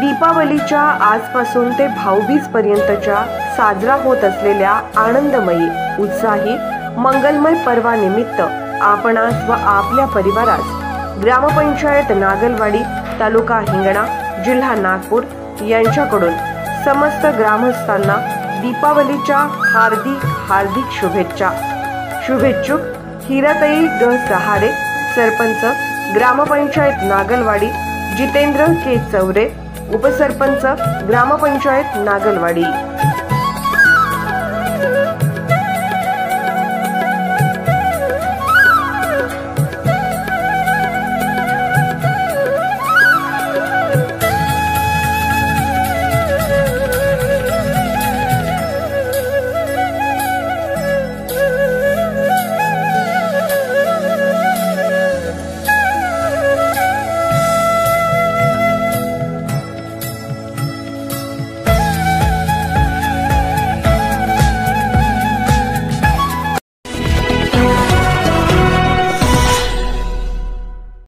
दीपावलीच्या आजपासून ते भाऊबीज पर्यंतच्या साजरा होत असलेल्या आनंदमयी उत्साही मंगलमय पर्वानिमित्त आपणास व आपल्या परिवारास ग्रामपंचायत नागलवाडी तालुका हिंगणा जिल्हा नागपूर यांच्याकडून समस्त ग्रामस्थांना दीपावलीच्या हार्दिक हार्दिक शुभेच्छा. शुभेच्छुक हिराताई ग सहारे सरपंच ग्रामपंचायत नागलवाडी जितेंद्र के चौरे उपसरपंच ग्रामपंचायत नागलवाडी.